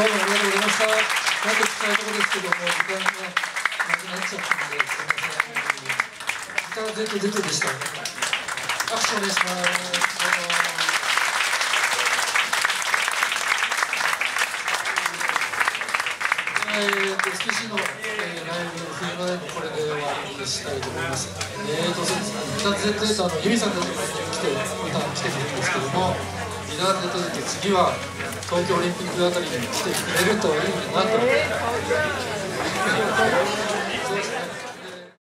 どうもありがとうございました。なんと伝えとこですけども、時間がなくなっちゃったので、すみません。時間は全部出てでした。握手お願いします。えー、SPC の、えー、ライブ、冬のライブ、これで終わりにしたいと思います。えーと、そうですね、2月 Z とあの、ユミさんたちも来て、歌来てくれるんですけども、2月 Z で次は東京オリンピックあたりに来てくれるといいなと思って。